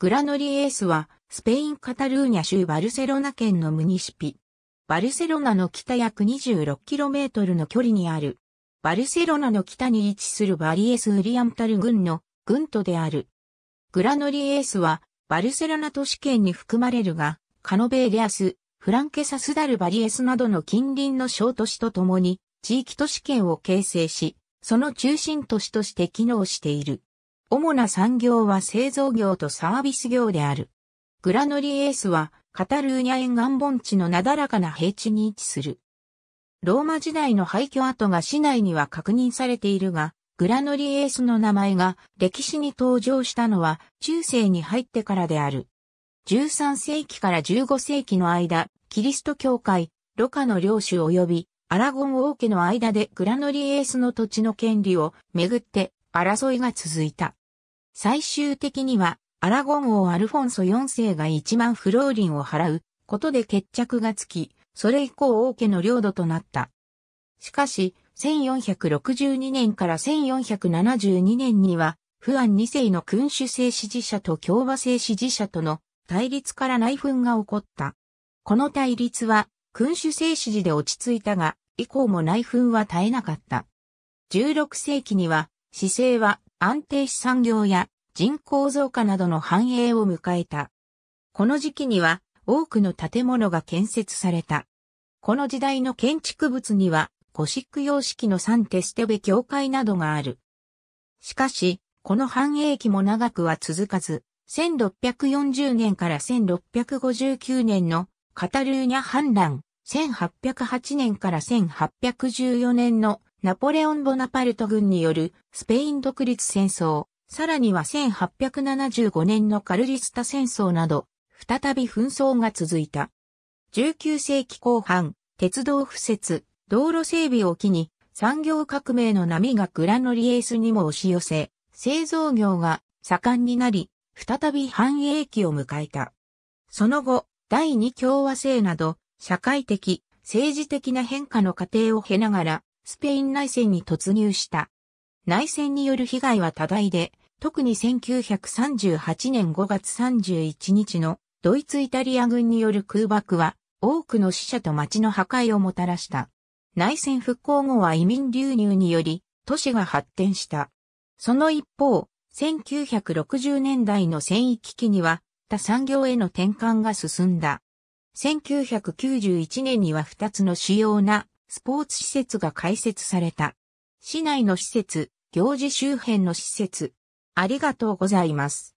グラノリエースは、スペインカタルーニャ州バルセロナ県のムニシピ。バルセロナの北約 26km の距離にある。バルセロナの北に位置するバリエス・ウリアムタル郡の郡都である。グラノリエースは、バルセロナ都市圏に含まれるが、カノベーレアス、フランケサスダルバリエスなどの近隣の小都市とともに、地域都市圏を形成し、その中心都市として機能している。主な産業は製造業とサービス業である。グラノリエースはカタルーニャ沿岸盆地のなだらかな平地に位置する。ローマ時代の廃墟跡が市内には確認されているが、グラノリエースの名前が歴史に登場したのは中世に入ってからである。13世紀から15世紀の間、キリスト教会、ロカの領主及びアラゴン王家の間でグラノリエースの土地の権利をめぐって争いが続いた。最終的にはアラゴン王アルフォンソ4世が1万フローリンを払うことで決着がつき、それ以降王家の領土となった。しかし、1462年から1472年には、フアン2世の君主制支持者と共和制支持者との対立から内紛が起こった。この対立は、君主制支持で落ち着いたが、以降も内紛は絶えなかった。16世紀には、市政は安定資産業や人口増加などの繁栄を迎えた。この時期には多くの建物が建設された。この時代の建築物にはゴシック様式のサンテステベ教会などがある。しかし、この繁栄期も長くは続かず、1640年から1659年のカタルーニャ反乱、1808年から1814年のナポレオン・ボナパルト軍によるスペイン独立戦争、さらには1875年のカルリスタ戦争など、再び紛争が続いた。19世紀後半、鉄道敷設、道路整備を機に、産業革命の波がグラノリエースにも押し寄せ、製造業が盛んになり、再び繁栄期を迎えた。その後、第二共和制など、社会的、政治的な変化の過程を経ながら、スペイン内戦に突入した。内戦による被害は多大で、特に1938年5月31日のドイツ・イタリア軍による空爆は多くの死者と町の破壊をもたらした。内戦復興後は移民流入により都市が発展した。その一方、1960年代の戦域期には他産業への転換が進んだ。1991年には2つの主要なスポーツ施設が開設された。市内の施設、行事周辺の施設、ありがとうございます。